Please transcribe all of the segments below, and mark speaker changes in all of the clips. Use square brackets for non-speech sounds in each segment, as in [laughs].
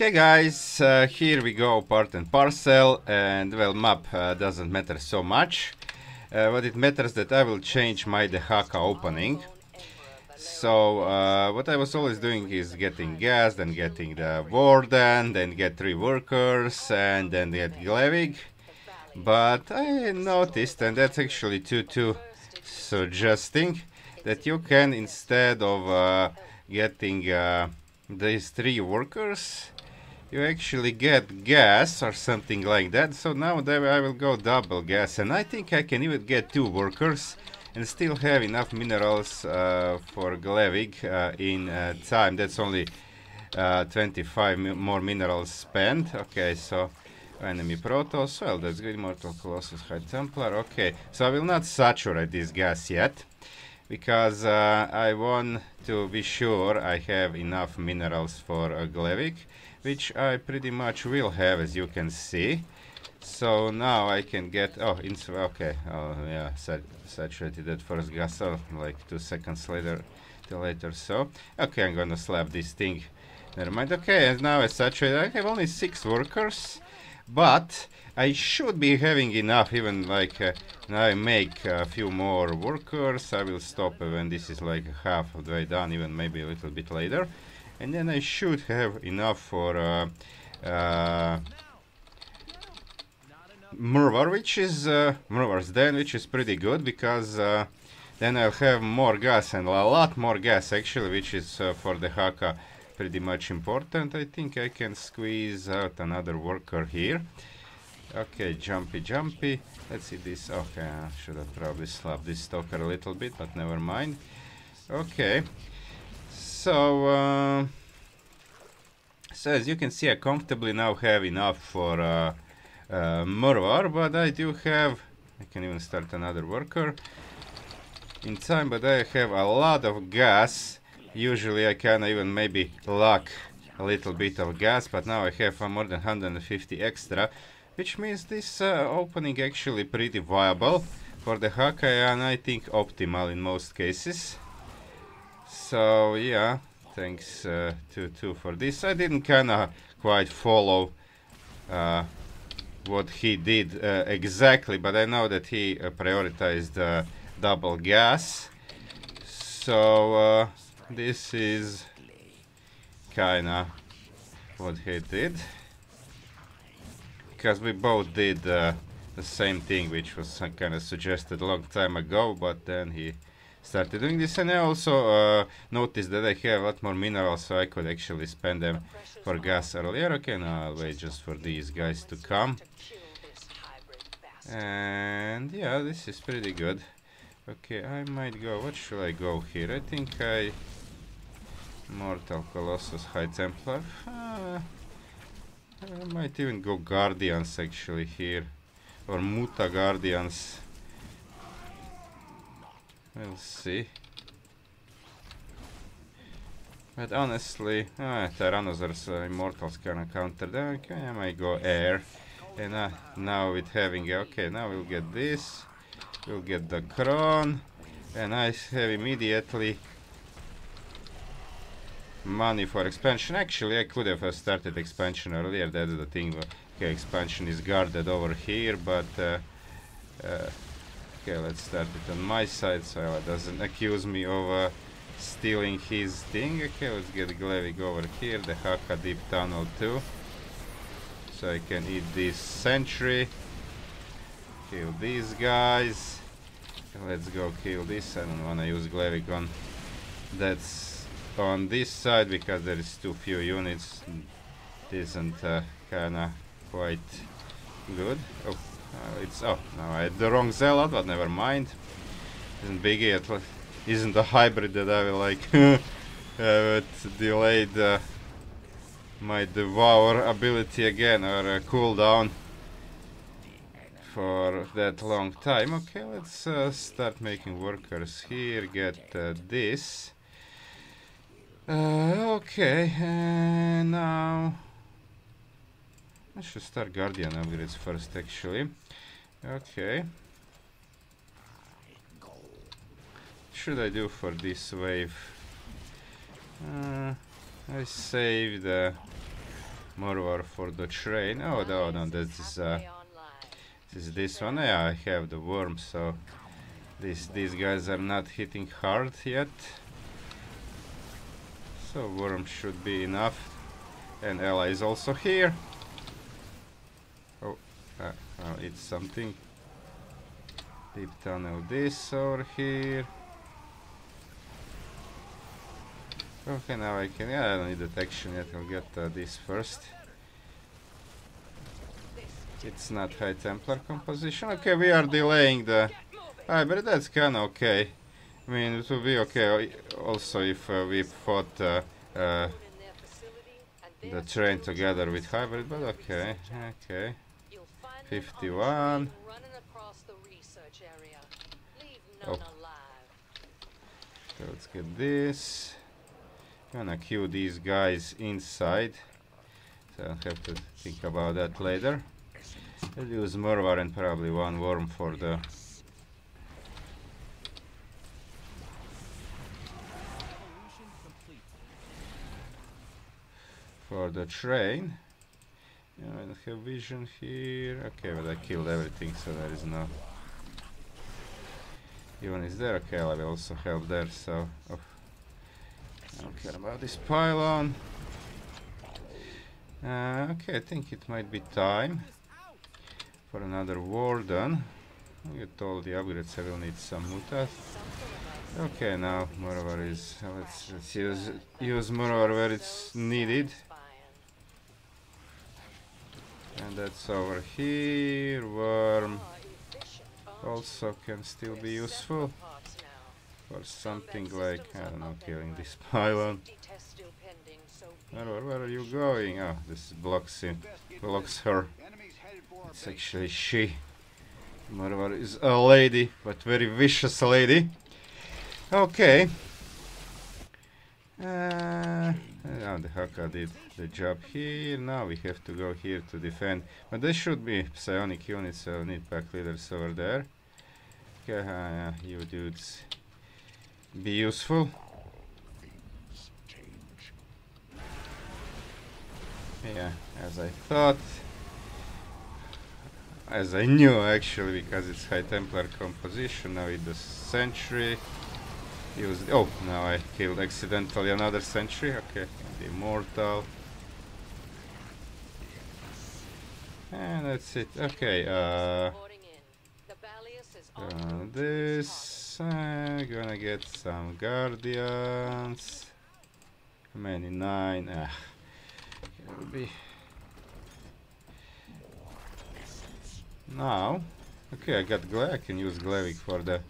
Speaker 1: Okay guys, uh, here we go part and parcel and well map uh, doesn't matter so much. Uh, what it matters that I will change my Dehaka opening. So uh, what I was always doing is getting gas, then getting the warden, then get three workers and then get Glevig. But I noticed and that's actually too too suggesting that you can instead of uh, getting uh, these three workers you actually get gas or something like that. So now I will go double gas and I think I can even get two workers and still have enough minerals uh, for Glevig uh, in uh, time. That's only uh, 25 mi more minerals spent. Okay, so enemy Protoss, well that's good, Immortal Colossus, High Templar, okay. So I will not saturate this gas yet because uh, I want to be sure I have enough minerals for uh, Glevig which I pretty much will have as you can see. So now I can get oh ins okay. Oh yeah sat saturated that first gas oh, like two seconds later later so. Okay I'm gonna slap this thing. Never mind. Okay and now I saturated I have only six workers but I should be having enough even like uh, now I make a few more workers. I will stop when this is like half of the way done even maybe a little bit later and then I should have enough for uh, uh, which is uh, Den, which is pretty good because uh, then I'll have more gas and a lot more gas actually, which is uh, for Dehaka pretty much important. I think I can squeeze out another worker here. Okay, jumpy, jumpy. Let's see this. Okay, I should have probably slapped this stalker a little bit, but never mind. Okay, so, uh, so as you can see, I comfortably now have enough for uh, uh, but I do have, I can even start another worker in time, but I have a lot of gas. Usually I can even maybe lock a little bit of gas, but now I have more than 150 extra, which means this uh, opening actually pretty viable for Dehaka and I think optimal in most cases. So yeah, thanks uh, to to for this. I didn't kind of quite follow uh, what he did uh, exactly, but I know that he uh, prioritized uh, double gas. So uh, this is kind of what he did, because we both did the same thing, which was kind of suggested a long time ago, but then he started doing this and I also uh, noticed that I have a lot more minerals so I could actually spend them for gas earlier. Okay, now I'll wait just for these guys to come. And yeah, this is pretty good. Okay, I might go, what should I go here? I think I... Mortal Colossus High Templar. Uh, I might even go Guardians actually here. Or Muta Guardians. We'll see. But honestly, uh, Tyrannosaurus uh, Immortals can counter them. Okay, I might go air. And uh, now with having, okay, now we'll get this. We'll get the Kron. And I have immediately money for expansion. Actually, I could have started expansion earlier. That's the thing. Okay, expansion is guarded over here, but uh, uh, Okay, let's start it on my side so Ella doesn't accuse me of uh, stealing his thing. Okay, let's get Glevig over here, Dehaka Deep Tunnel too. So I can eat this sentry. Kill these guys. Let's go kill this. I don't wanna use Glevig on that's on this side because there is too few units. This isn't uh, kinda quite good. Oh, uh, it's oh no, I had the wrong zealot, but never mind. Isn't Biggie Isn't a hybrid that I will like [laughs] it delayed uh, my devour ability again or uh, cooldown for that long time. Okay, let's uh, start making workers here. Get uh, this. Uh, okay, and now. I should start Guardian upgrades first, actually. Okay. should I do for this wave? Uh, I saved uh, Murvar for the train. Oh no, no, this is uh, this is this one. Yeah, I have the worm, so these these guys are not hitting hard yet. So worm should be enough. And Ella is also here. Oh, uh, uh, it's something. Deep tunnel this over here. Okay, now I can. Yeah, I don't need detection yet. I'll get uh, this first. It's not High Templar composition. Okay, we are delaying the. Ah, but that's kind of okay. I mean, it will be okay also if uh, we fought uh, uh, the train together with hybrid, but okay, okay. 51. Oh. So let's get this. I'm Gonna queue these guys inside. So I'll have to think about that later. I'll use Murvar and probably one worm for the for the train. Yeah, I don't have vision here. Okay, but I killed everything, so there is no. Even is there? Okay, I will also help there, so. Oh. I don't care about this pylon. Uh, okay, I think it might be time for another warden. I get all the upgrades, I will need some mutas. Okay, now Murvar is. let's, let's use use Murvar where it's needed. And that's over here. Worm also can still be useful for something like, I don't know, killing this pylon. Where, where are you going? Oh, this blocks him, blocks her. It's actually she. Murvar is a lady, but very vicious lady. Okay. Uh, Dehaka did the job here. Now we have to go here to defend. But there should be psionic units, so need pack leaders over there. Uh, you dudes be useful. Yeah, as I thought. As I knew actually, because it's High Templar composition, now with the Sentry. Use oh, now I killed accidentally another Sentry. Okay, the Immortal. And that's it. Okay, uh, uh this uh, gonna get some guardians. Many? Nine. Ah, it'll be. Now, okay, I got Gle I can use Glevig for the.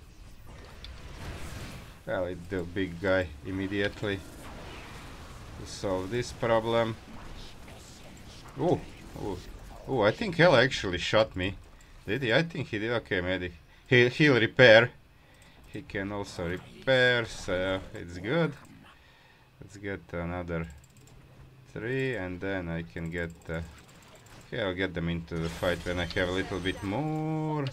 Speaker 1: Well, the big guy immediately to solve this problem. Oh, oh, oh! I think Hell actually shot me. Did he? I think he did. Okay, medic. He he'll repair. He can also repair, so it's good. Let's get another three, and then I can get... Uh, okay, I'll get them into the fight when I have a little bit more.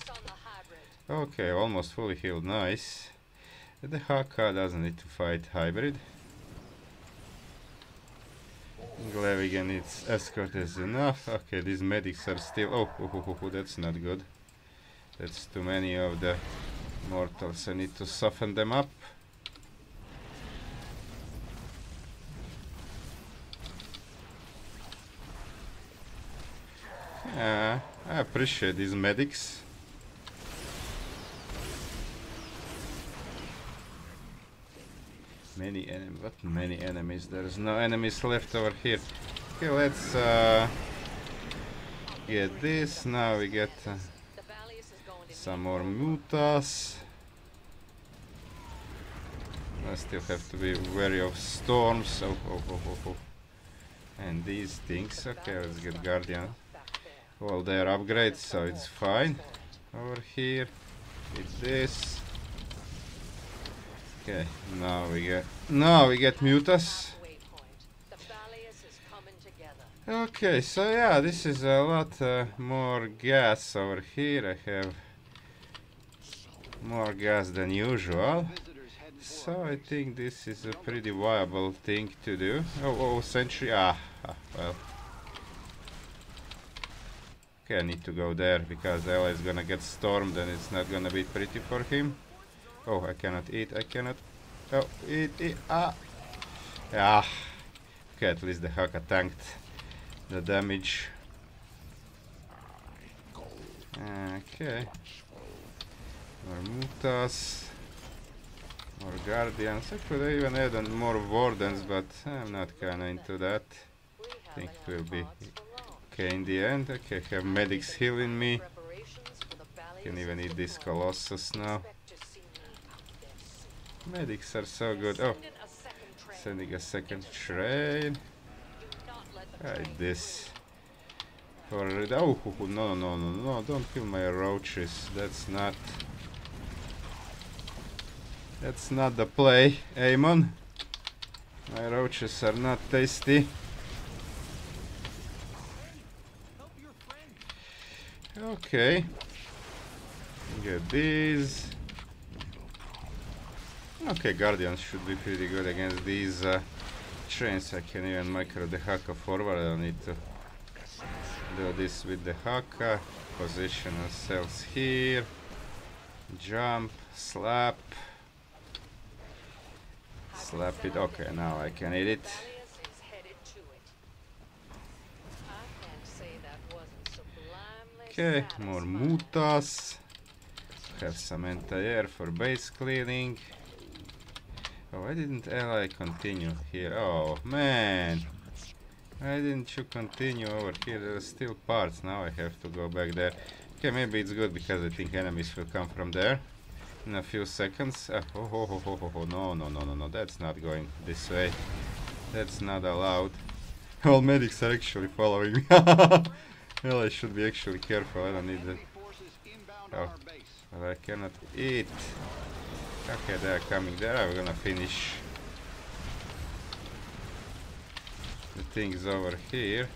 Speaker 1: Okay, almost fully healed, nice. Dehaka doesn't need to fight hybrid. Glevigan its escort is enough. Okay, these medics are still... Oh, oh, oh, oh, oh, that's not good. That's too many of the mortals. I need to soften them up. Yeah, I appreciate these medics. Many enemies, what many enemies? There's no enemies left over here. Okay, let's uh, get this. Now we get uh, some more mutas. I still have to be wary of storms. Oh, oh, oh, oh, oh. And these things. Okay, let's get Guardian. Well, they're upgrades, so it's fine. Over here, with this. Okay, now we get now we get mutas. Okay, so yeah, this is a lot uh, more gas over here. I have more gas than usual. So I think this is a pretty viable thing to do. Oh, oh, sentry. Ah, ah well. Okay, I need to go there because Ella is gonna get stormed and it's not gonna be pretty for him. Oh, I cannot eat, I cannot... Oh, eat, eat, ah! Yeah. Okay, at least Dehaka tanked the damage. Okay. More Mutas. More Guardians. Actually, they even add more Wardens, but I'm not kinda into that. I think it will be okay in the end. Okay, have medics healing me. Can even eat this Colossus now. Medics are so good. Oh, sending a second train. Like this. For oh no no no no! Don't kill my roaches. That's not. That's not the play, Amon. My roaches are not tasty. Okay. Get these. Okay, Guardians should be pretty good against these uh, trains. I can even micro Dehaka forward. I don't need to do this with the Haka. Position ourselves here. Jump, slap. Slap it. Okay, now I can hit it. Okay, more mutas. Have some anti-air for base cleaning. Oh, why didn't ally continue here? Oh, man. Why didn't you continue over here? There are still parts. Now I have to go back there. Okay, maybe it's good because I think enemies will come from there in a few seconds. Uh, oh, oh, oh, oh, oh, no, no, no, no, no. That's not going this way. That's not allowed. [laughs] All medics are actually following me. [laughs] well, I should be actually careful. I don't need that. Oh, well, I cannot eat. Okay, they're coming there. I'm gonna finish the things over here.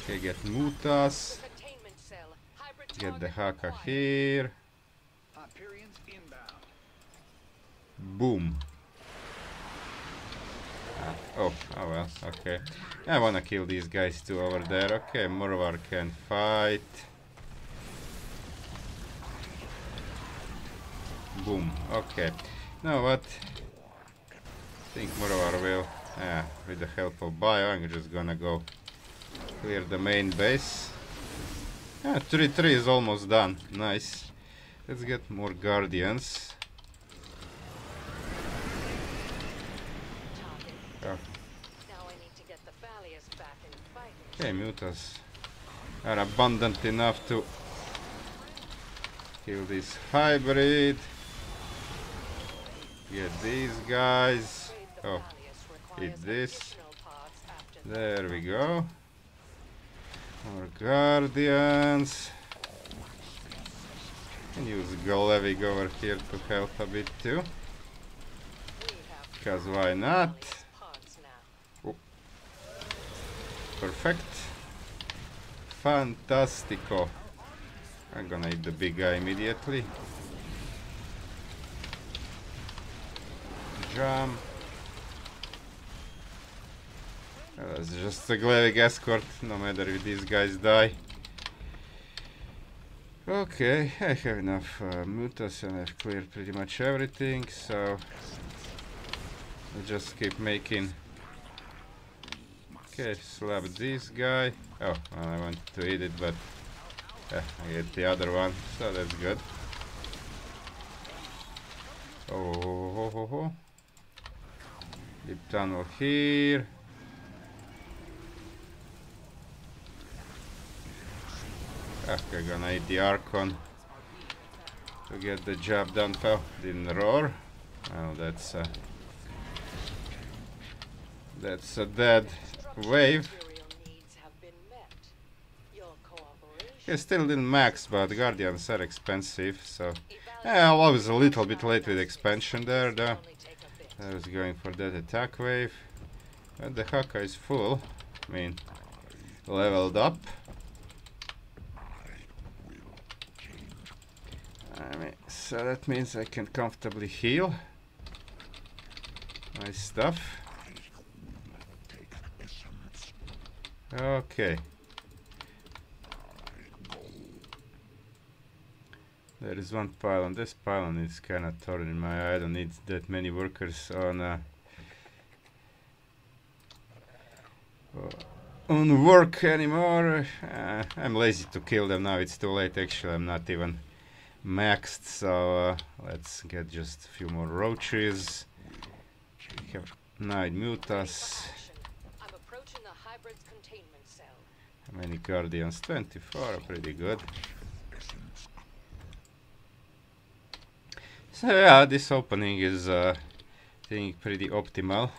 Speaker 1: Okay, get Mutas. Get Dehaka here. Boom. Oh, oh well, okay. I wanna kill these guys too over there. Okay, Murvar can fight. Boom. Okay. Now what? I think Murvar will. Yeah, with the help of Bio, I'm just gonna go clear the main base. Yeah, 3-3 is almost done. Nice. Let's get more guardians. Okay, mutas are abundant enough to kill this hybrid. Get these guys. Oh, hit this. There we go. More guardians. Use Glevig over here to help a bit too. Because why not? Perfect. Fantastico. I'm gonna hit the big guy immediately. Jump. It's just a Glevig escort, no matter if these guys die. Okay, I have enough uh, mutas and I've cleared pretty much everything, so I'll just keep making Okay, slap this guy. Oh, well, I want to eat it, but uh, I get the other one, so that's good. Oh, ho, ho, ho. Deep tunnel here. Okay, gonna eat the Archon to get the job done. Oh, didn't roar. Well, that's uh, that's a dead wave. He still didn't max, but Guardians are expensive, so... Yeah, I was a little bit late with expansion there, though. I was going for that attack wave. But Dehaka is full. I mean, leveled up. I mean, so that means I can comfortably heal my stuff. Okay. There is one pylon. This pylon is kinda torn in my eye. I don't need that many workers on uh, on work anymore. Uh, I'm lazy to kill them now. It's too late. Actually, I'm not even maxed. So uh, let's get just a few more roaches. We have nine mutas.
Speaker 2: Hybrid's containment cell.
Speaker 1: How many guardians? 24. Pretty good. So yeah, this opening is uh, I think pretty optimal.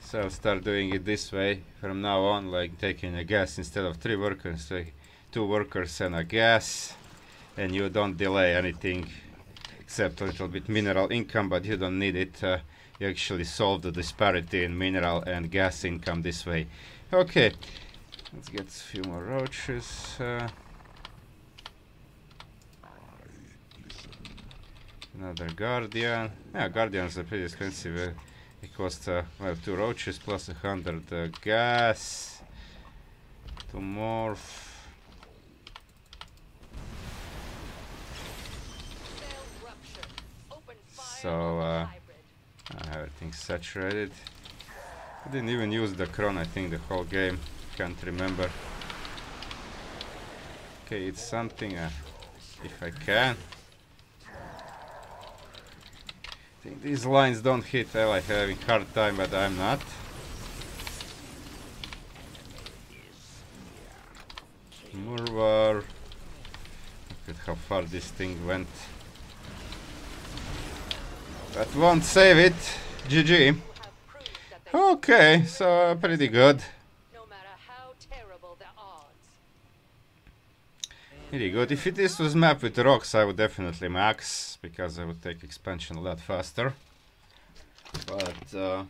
Speaker 1: So I'll start doing it this way from now on, like taking a gas instead of three workers, like two workers and a gas, and you don't delay anything except a little bit mineral income, but you don't need it. Uh, you actually solve the disparity in mineral and gas income this way. Okay, let's get a few more roaches. Uh, another guardian. Yeah, guardians are pretty expensive. Uh, it costs uh, well two roaches plus a hundred uh, gas to morph.
Speaker 2: Cell rupture. Open fire
Speaker 1: So, uh. Uh, everything's saturated. I didn't even use the cron, I think, the whole game. Can't remember. Okay, it's something, uh, if I can. I think these lines don't hit, I like having hard time, but I'm not. Murvar. Look at how far this thing went. That won't save it. GG. Okay, so pretty good. Pretty good. If this was map with rocks, I would definitely max because I would take expansion a lot faster. But uh,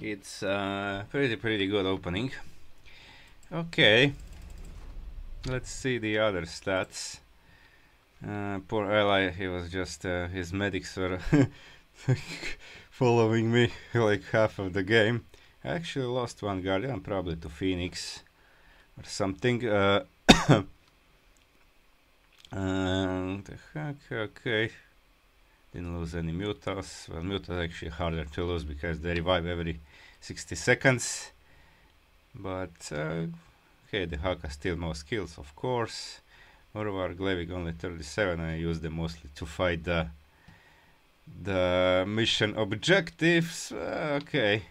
Speaker 1: it's uh, pretty pretty good opening. Okay, let's see the other stats. Uh, poor ally, he was just uh, his medics were [laughs] following me like half of the game. I actually lost one guardian, probably to Phoenix or something. Uh, [coughs] and the heck, okay. Didn't lose any mutas. Well, mutas actually harder to lose because they revive every 60 seconds. But uh, okay, Dehaka still more skills, of course. Orvar Glevig only 37. I use them mostly to fight the the mission objectives. Uh, okay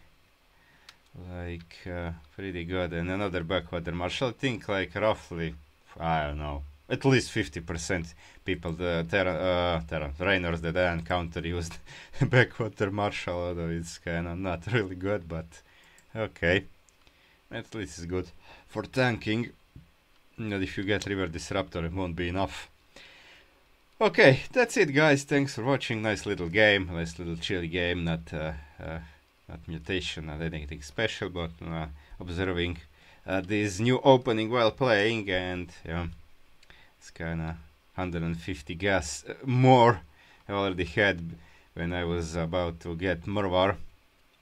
Speaker 1: like uh, pretty good and another backwater marshal I think like roughly I don't know at least 50% people the terra, uh, terra Raynors that I encounter used [laughs] backwater marshal although it's kind of not really good but okay at least it's good for tanking and if you get river disruptor it won't be enough. Okay that's it guys. Thanks for watching. Nice little game nice little chill game. Not uh, uh, not mutation, not anything special, but uh, observing uh, this new opening while playing, and yeah, it's kind of 150 gas uh, more. I already had when I was about to get Murvar,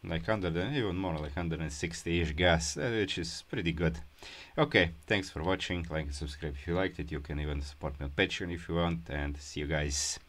Speaker 1: like 100, even more, like 160-ish gas, uh, which is pretty good. Okay, thanks for watching, like and subscribe if you liked it, you can even support me on Patreon if you want, and see you guys.